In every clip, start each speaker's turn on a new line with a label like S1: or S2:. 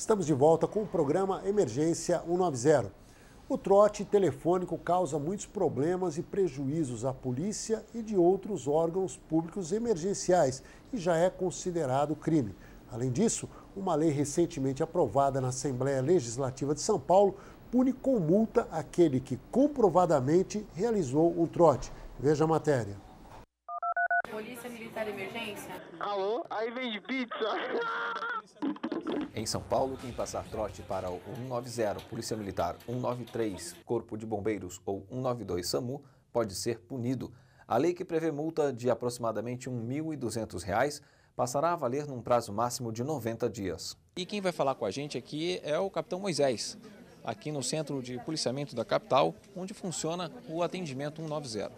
S1: Estamos de volta com o programa Emergência 190. O trote telefônico causa muitos problemas e prejuízos à polícia e de outros órgãos públicos emergenciais e já é considerado crime. Além disso, uma lei recentemente aprovada na Assembleia Legislativa de São Paulo pune com multa aquele que comprovadamente realizou um trote. Veja a matéria.
S2: Polícia Militar Emergência?
S3: Alô? Aí vem de pizza.
S4: Em São Paulo, quem passar trote para o 190, Polícia Militar 193, Corpo de Bombeiros ou 192 SAMU pode ser punido. A lei que prevê multa de aproximadamente R$ 1.200 passará a valer num prazo máximo de 90 dias.
S5: E quem vai falar com a gente aqui é o capitão Moisés, aqui no Centro de Policiamento da capital, onde funciona o atendimento 190.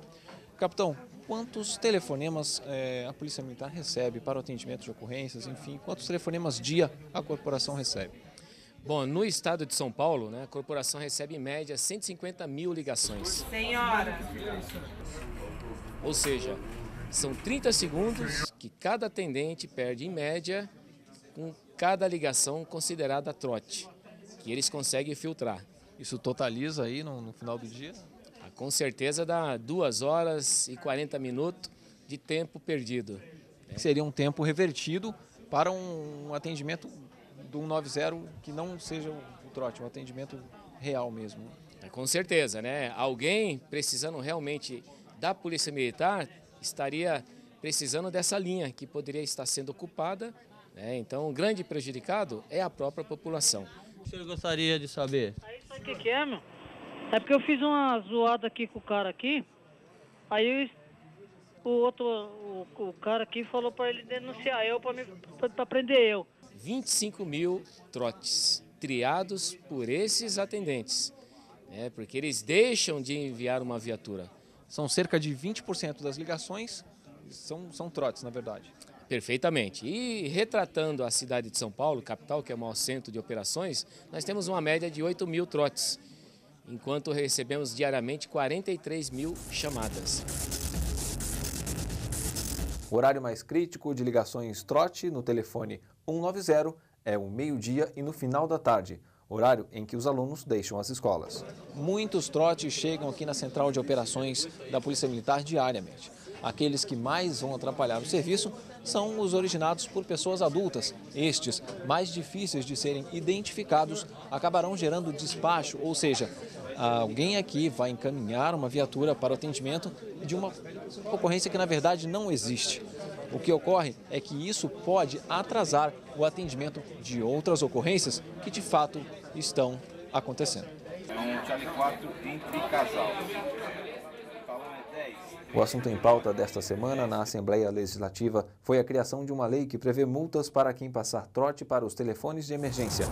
S5: Capitão, quantos telefonemas é, a Polícia Militar recebe para o atendimento de ocorrências, enfim, quantos telefonemas dia a corporação recebe?
S6: Bom, no estado de São Paulo, né, a corporação recebe em média 150 mil ligações.
S2: Senhora!
S6: Ou seja, são 30 segundos que cada atendente perde em média com cada ligação considerada trote, que eles conseguem filtrar.
S5: Isso totaliza aí no, no final do dia?
S6: Com certeza dá 2 horas e 40 minutos de tempo perdido.
S5: Né? Seria um tempo revertido para um atendimento do 190 que não seja o trote, um atendimento real mesmo.
S6: É, com certeza, né? Alguém precisando realmente da Polícia Militar estaria precisando dessa linha que poderia estar sendo ocupada. Né? Então, o grande prejudicado é a própria população.
S7: O senhor gostaria de saber?
S8: Aí sabe o que, que é, meu? É porque eu fiz uma zoada aqui com o cara aqui. Aí o outro, o, o cara aqui falou para ele denunciar eu para prender eu.
S6: 25 mil trotes triados por esses atendentes, né? porque eles deixam de enviar uma viatura.
S5: São cerca de 20% das ligações são, são trotes, na verdade.
S6: Perfeitamente. E retratando a cidade de São Paulo, capital, que é o maior centro de operações, nós temos uma média de 8 mil trotes, enquanto recebemos diariamente 43 mil chamadas.
S4: O horário mais crítico de ligações trote no telefone 190 é o meio-dia e no final da tarde, horário em que os alunos deixam as escolas.
S5: Muitos trotes chegam aqui na central de operações da Polícia Militar diariamente. Aqueles que mais vão atrapalhar o serviço são os originados por pessoas adultas. Estes, mais difíceis de serem identificados, acabarão gerando despacho, ou seja, alguém aqui vai encaminhar uma viatura para o atendimento de uma ocorrência que na verdade não existe. O que ocorre é que isso pode atrasar o atendimento de outras ocorrências que de fato estão acontecendo.
S9: É um Charlie 4 entre casal.
S4: O assunto em pauta desta semana na Assembleia Legislativa foi a criação de uma lei que prevê multas para quem passar trote para os telefones de emergência.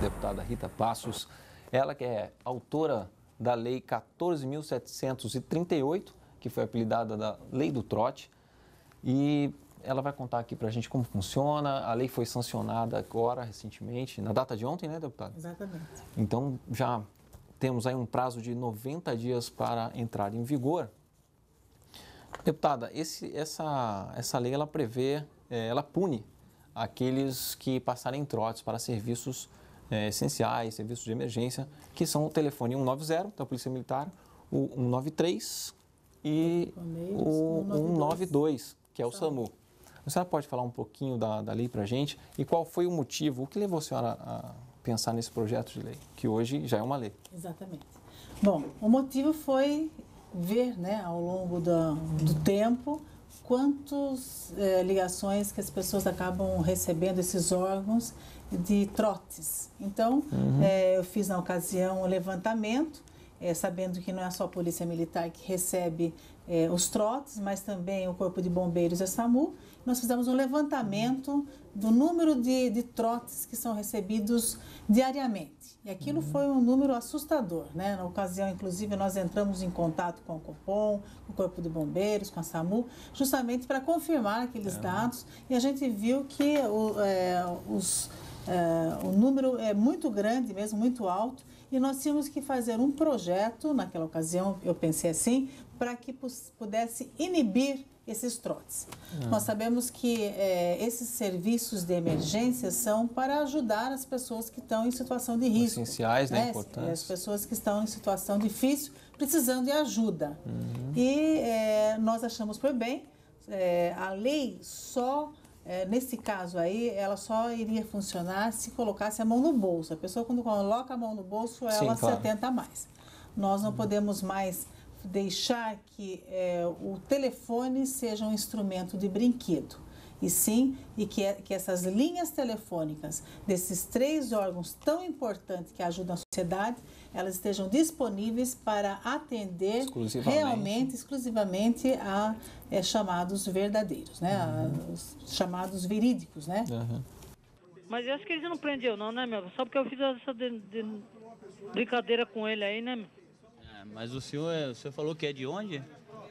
S4: Deputada Rita Passos, ela que é autora da Lei 14.738, que foi apelidada da Lei do Trote, e ela vai contar aqui para a gente como funciona. A lei foi sancionada agora, recentemente, na data de ontem, né, deputada?
S10: Exatamente.
S4: Então, já temos aí um prazo de 90 dias para entrar em vigor. Deputada, esse, essa, essa lei ela prevê, é, ela pune aqueles que passarem trotes para serviços é, essenciais, serviços de emergência, que são o telefone 190 da Polícia Militar, o 193 e o 192, que é o SAMU. A senhora pode falar um pouquinho da, da lei para a gente e qual foi o motivo, o que levou a senhora a pensar nesse projeto de lei, que hoje já é uma lei?
S10: Exatamente. Bom, o motivo foi ver né, ao longo do, do tempo quantas é, ligações que as pessoas acabam recebendo, esses órgãos de trotes. Então, uhum. é, eu fiz na ocasião o um levantamento, é, sabendo que não é só a Polícia Militar que recebe os trotes, mas também o Corpo de Bombeiros e a SAMU. Nós fizemos um levantamento do número de, de trotes que são recebidos diariamente. E aquilo uhum. foi um número assustador, né? Na ocasião, inclusive, nós entramos em contato com o Copom, com o Corpo de Bombeiros, com a SAMU, justamente para confirmar aqueles é. dados. E a gente viu que o, é, os, é, o número é muito grande, mesmo muito alto, e nós tínhamos que fazer um projeto, naquela ocasião eu pensei assim, para que pudesse inibir esses trotes. Ah. Nós sabemos que é, esses serviços de emergência são para ajudar as pessoas que estão em situação de risco.
S4: Essenciais, né? né? Importantes.
S10: As pessoas que estão em situação difícil, precisando de ajuda. Uhum. E é, nós achamos por bem, é, a lei só é, nesse caso aí, ela só iria funcionar se colocasse a mão no bolso. A pessoa, quando coloca a mão no bolso, ela Sim, claro. se atenta mais. Nós não podemos mais deixar que é, o telefone seja um instrumento de brinquedo. E sim, e que, é, que essas linhas telefônicas desses três órgãos tão importantes que ajudam a sociedade, elas estejam disponíveis para atender exclusivamente. realmente, exclusivamente a é, chamados verdadeiros, né? Uhum. A, chamados verídicos, né? Uhum.
S8: Mas eu acho que eles não prendeu não, né, meu? Só porque eu fiz essa de, de brincadeira com ele aí, né, meu?
S7: Mas o senhor, é, o senhor falou que é de onde?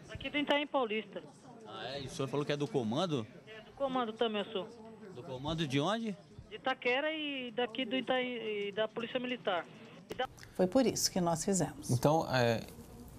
S8: Aqui do Itaim Paulista.
S7: Ah, é? E o senhor falou que é do comando?
S8: É, do comando também eu sou.
S7: Do comando de onde?
S8: De Itaquera e daqui do Itaim, da Polícia Militar. Da...
S10: Foi por isso que nós fizemos.
S4: Então, é,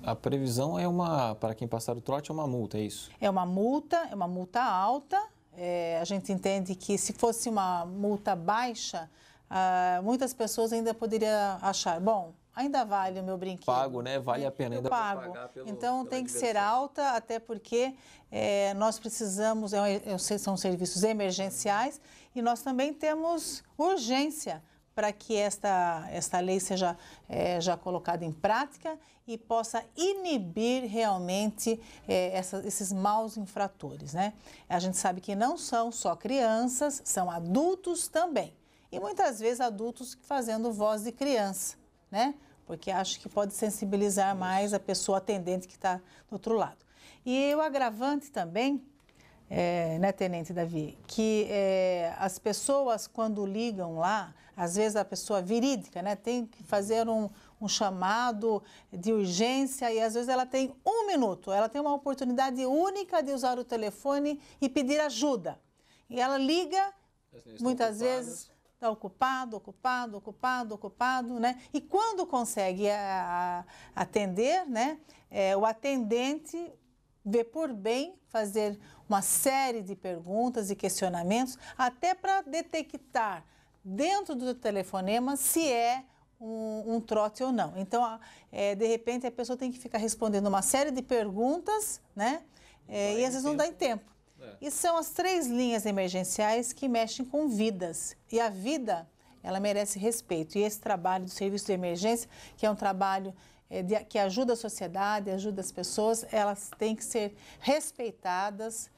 S4: a previsão é uma, para quem passar o trote, é uma multa, é isso?
S10: É uma multa, é uma multa alta. É, a gente entende que se fosse uma multa baixa, ah, muitas pessoas ainda poderiam achar, bom, ainda vale o meu brinquedo.
S4: Pago, né? Vale a pena
S10: eu
S4: ainda
S10: pago. pelo, Então tem que ser alta, até porque é, nós precisamos, é, é, são serviços emergenciais e nós também temos urgência para que esta, esta lei seja é, já colocada em prática e possa inibir realmente é, essa, esses maus infratores. Né? A gente sabe que não são só crianças, são adultos também. E muitas vezes adultos fazendo voz de criança, né? Porque acho que pode sensibilizar mais a pessoa atendente que está do outro lado. E o agravante também, é, né, Tenente Davi, que é, as pessoas quando ligam lá, às vezes a pessoa verídica, né, tem que fazer um, um chamado de urgência e às vezes ela tem um minuto, ela tem uma oportunidade única de usar o telefone e pedir ajuda. E ela liga, muitas vezes está ocupado, ocupado, ocupado, ocupado, né? E quando consegue a, a, atender, né? É, o atendente vê por bem fazer uma série de perguntas e questionamentos, até para detectar dentro do telefonema se é um, um trote ou não. Então, é, de repente, a pessoa tem que ficar respondendo uma série de perguntas, né? É, e às vezes não dá em tempo. É. E são as três linhas emergenciais que mexem com vidas. E a vida, ela merece respeito. E esse trabalho do serviço de emergência, que é um trabalho é, de, que ajuda a sociedade, ajuda as pessoas, elas têm que ser respeitadas,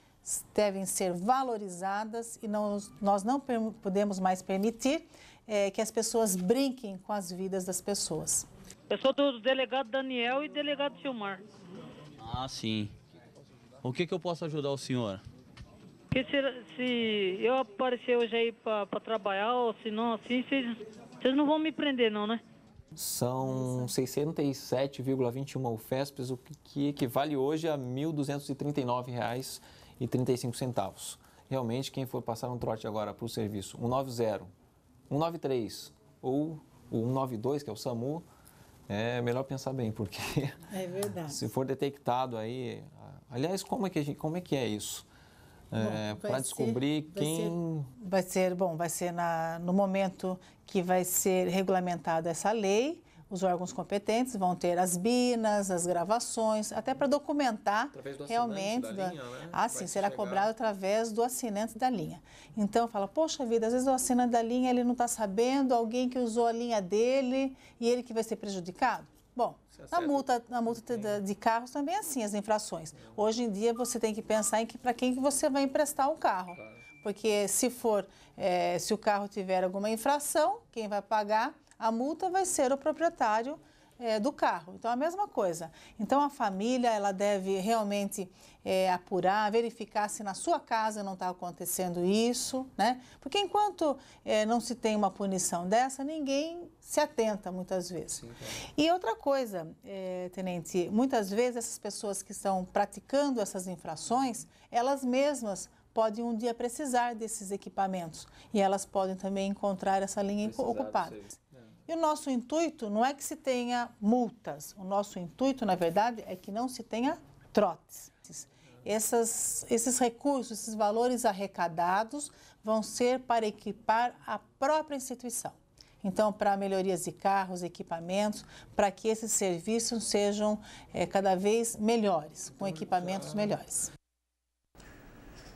S10: devem ser valorizadas e não, nós não podemos mais permitir é, que as pessoas brinquem com as vidas das pessoas.
S8: Eu sou do delegado Daniel e delegado Silmar.
S7: Ah, sim. O que, que eu posso ajudar o senhor?
S8: Que se, se eu aparecer hoje aí para trabalhar, ou se não, assim, vocês não vão me prender não, né?
S4: São 67,21 UFESPs, o que equivale hoje a R$ 1.239,35. Realmente, quem for passar um trote agora para o serviço 190, 193 ou o 192, que é o SAMU, é melhor pensar bem, porque
S10: é verdade.
S4: se for detectado aí, aliás, como é que gente, como é que é isso? É, para descobrir
S10: ser,
S4: quem
S10: vai ser, vai ser bom, vai ser na, no momento que vai ser regulamentada essa lei, os órgãos competentes vão ter as binas, as gravações, até para documentar realmente. Da, da linha, né? Ah, sim, será chegar. cobrado através do assinante da linha. Então, fala, poxa vida, às vezes o assinante da linha ele não está sabendo, alguém que usou a linha dele e ele que vai ser prejudicado. Bom, na multa, na multa de, de, carros também é assim, as infrações. Hoje em dia você tem que pensar em que para quem que você vai emprestar o carro. Porque se for, é, se o carro tiver alguma infração, quem vai pagar a multa vai ser o proprietário é, do carro. Então, a mesma coisa. Então, a família ela deve realmente é, apurar, verificar se na sua casa não está acontecendo isso, né? Porque enquanto é, não se tem uma punição dessa, ninguém se atenta muitas vezes. Sim, E outra coisa, Tenente, muitas vezes essas pessoas que estão praticando essas infrações, elas mesmas podem um dia precisar desses equipamentos e elas podem também encontrar essa linha precisar ocupada. E o nosso intuito não é que se tenha multas, o nosso intuito, na verdade, é que não se tenha trotes. essas, esses recursos, esses valores arrecadados vão ser para equipar a própria instituição. Então, para melhorias de carros, equipamentos, para que esses serviços sejam é, cada vez melhores, com equipamentos melhores.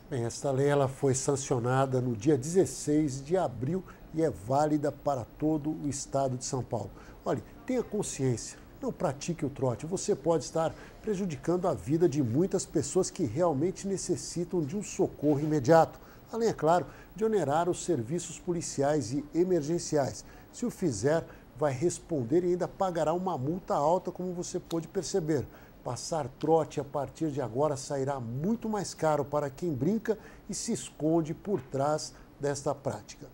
S1: Bem, esta lei ela foi sancionada no dia 16 de abril e é válida para todo o estado de São Paulo. Olha, tenha consciência, não pratique o trote. Você pode estar prejudicando a vida de muitas pessoas que realmente necessitam de um socorro imediato. Além, é claro, de onerar os serviços policiais e emergenciais. Se o fizer, vai responder e ainda pagará uma multa alta, como você pode perceber. Passar trote a partir de agora sairá muito mais caro para quem brinca e se esconde por trás desta prática.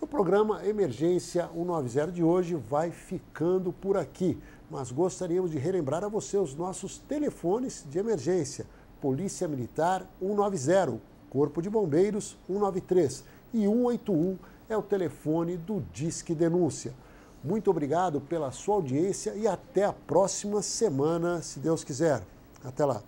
S1: O programa Emergência 190 de hoje vai ficando por aqui, mas gostaríamos de relembrar a você os nossos telefones de emergência. Polícia Militar 190, Corpo de Bombeiros 193 e 181 é o telefone do Disque Denúncia. Muito obrigado pela sua audiência e até a próxima semana, se Deus quiser. Até lá.